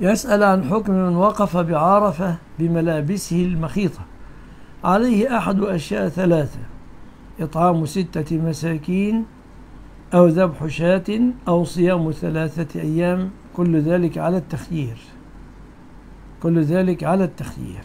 يسأل عن حكم من وقف بعرفة بملابسه المخيطة. عليه أحد أشياء ثلاثة إطعام ستة مساكين أو ذبح شاة أو صيام ثلاثة أيام كل ذلك على التخيير. كل ذلك على التخيير.